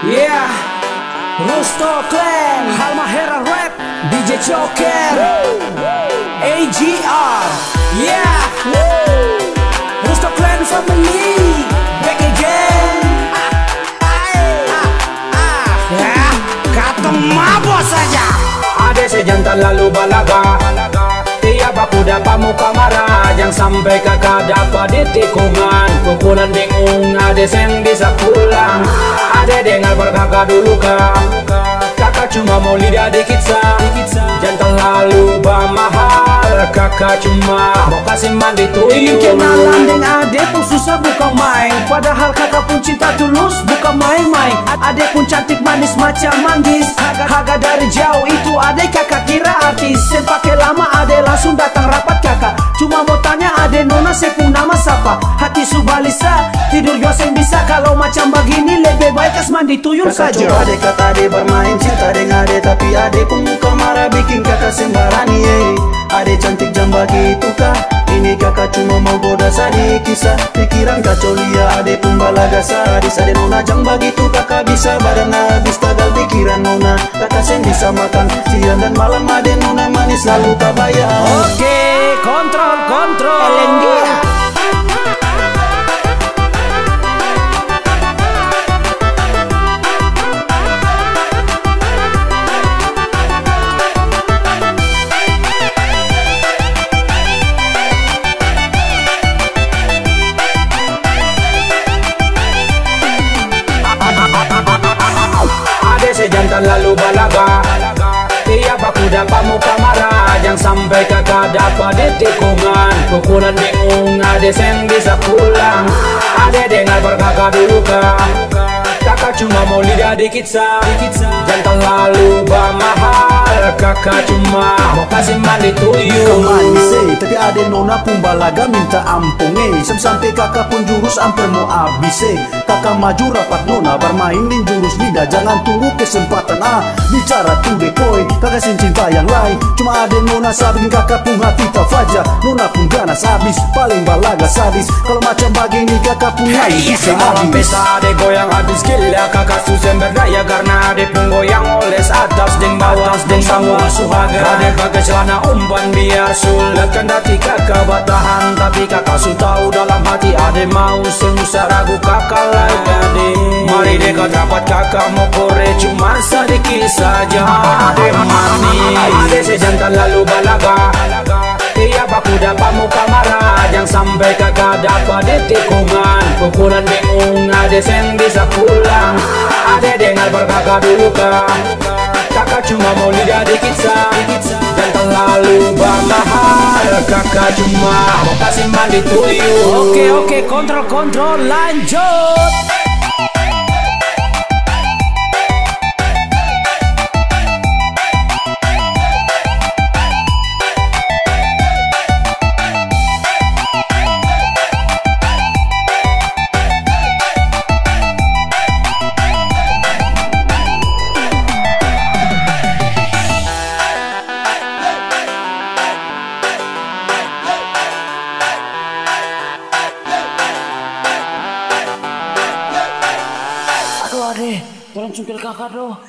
Yeah. Rusto Clan Halmahera Rap DJ Joker AGR Yeah. Rusto Clan Family Back again Ya Kata mabos saja. Ada sejantan lalu balaga. Tiap aku dapat muka marah. Jangan sampai kakak dapat di tikungan. Pukulan bingung ada yang bisa dengar berkakak dulu kak Kakak cuma mau lidah dikit sah Jangan terlalu mahal Kakak cuma mau kasih mandi Ingin tuyul kenalan dengan ade pun susah bukan main. Padahal kakak pun cinta tulus bukan main-main. Ade pun cantik manis macam manggis. Harga dari jauh itu ade kakak kira artis. Sen pakai lama ade langsung datang rapat kakak. Cuma mau tanya ade nona sepung nama siapa? Hati subalisa tidur sen bisa. Kalau macam begini baik kas mandi tuyul Kakak saja. coba deh kata ade bermain cinta dengan ade Tapi ade pun muka marah bikin kakak sembarani eh. Ade cantik jam begitu kah Ini kakak cuma mau goda sadi kisah. Pikiran kacau lia ade pun balaga sadis. Ade nona jam begitu kakak bisa badan habis. Tagal pikiran nona Kakak sen bisa makan siang dan malam. Ade nona manis lalu tak bayar. Oke kontrol kontrol. Dia Ada sejantan lalu balaga. Tiap aku dapat muka marah Jangan sampai kakak dapat di tikungan. Pukulan bingung ada yang bisa pulang. Ada dengar berkakak dulu kak Kakak cuma mau lidah dikit sah Jangan terlalu mahal Kakak cuma mau kasih mandi tuyul manis eh Tapi ada nona pun balaga minta ampun eh Sem Sampai kakak pun jurus hampir mau habis eh Kakak maju rapat nona bermain di jurus lidah. Jangan tunggu kesempatan ah Bicara tuh deh koi Kakak sin cinta yang lain. Cuma ada nona sabihin kakak pun hati tak fajar. Nona pun ganas habis Paling balaga sadis. Kalau macam begini kakak pun lain bisa Malam habis. pesta ade goyang habis? Gila Kakak susah berdaya karena ade pun goyang oles Bawah deng bawah suhaga. Ade pakai celana umpan biar sulit Kendati kakak batahan Tapi kakak su tahu dalam hati ade mau. Senusa ragu kakak lagi ade Mari dekat rapat kakak mau kore Cuma sedikit saja. Ade manis Ade sejantan lalu balaga. Tiap aku dapat muka marah Jangan sampai kakak dapat di tikungan Pukulan bingung ada yang bisa pulang. Ada dengar berkakak dulu kak Kakak cuma mau lidah dikit sah Jangan terlalu mahal Kakak cuma mau kasih mandi tuyul Oke oke kontrol kontrol lanjut Eh, tolong cungkil kakak dong.